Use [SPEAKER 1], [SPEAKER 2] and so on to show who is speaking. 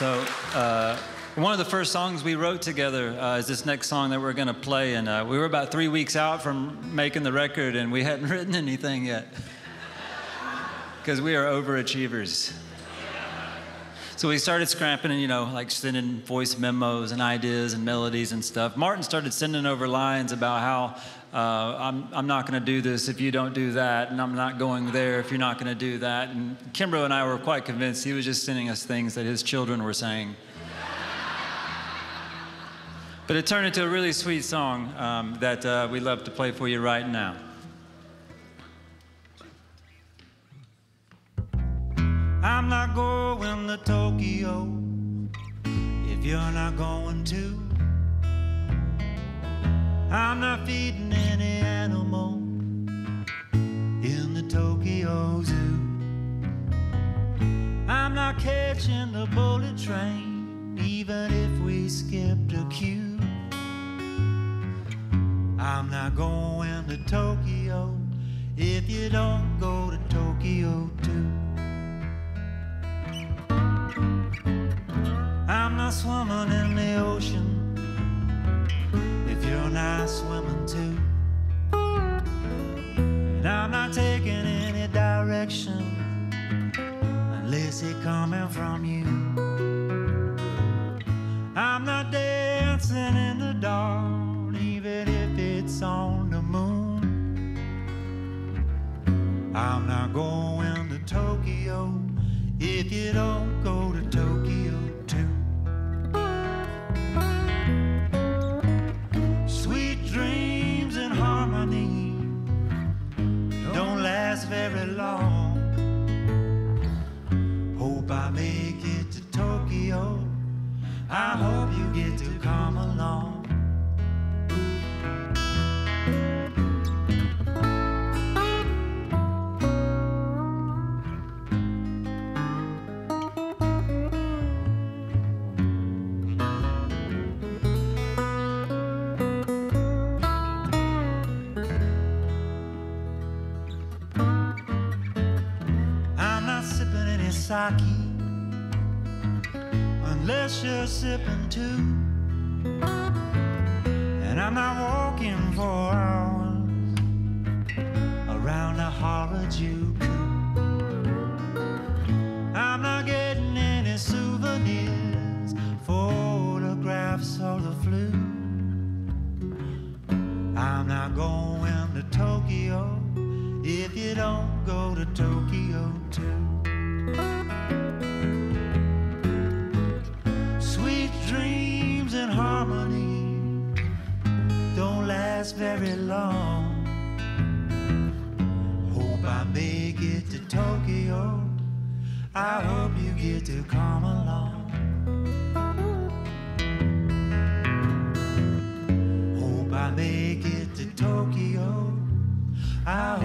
[SPEAKER 1] So, uh, one of the first songs we wrote together uh, is this next song that we're going to play. And uh, we were about three weeks out from making the record, and we hadn't written anything yet. Because we are overachievers. So we started scrapping and, you know, like sending voice memos and ideas and melodies and stuff. Martin started sending over lines about how uh, I'm, I'm not going to do this if you don't do that, and I'm not going there if you're not going to do that. And Kimbro and I were quite convinced he was just sending us things that his children were saying. but it turned into a really sweet song um, that uh, we love to play for you right now.
[SPEAKER 2] I'm not going to Tokyo if you're not going to. I'm not feeding any animal in the Tokyo Zoo. I'm not catching the bullet train, even if we skipped a queue. I'm not going to Tokyo if you don't go to Tokyo too. Swimming in the ocean if you're not swimming too. And I'm not taking any direction unless it coming from you. I'm not dancing in the dark, even if it's on the moon. I'm not going to Tokyo if you don't go to Tokyo. Sweet dreams and harmony don't last very long. Hope I make it to Tokyo. I hope you get to come along. Sake unless you're sipping too. And I'm not walking for hours around the Harajuku. I'm not getting any souvenirs, photographs or the flu. I'm not going to Tokyo if you don't go to Tokyo too. last very long. Hope I make it to Tokyo. I hope you get to come along. Hope I make it to Tokyo. I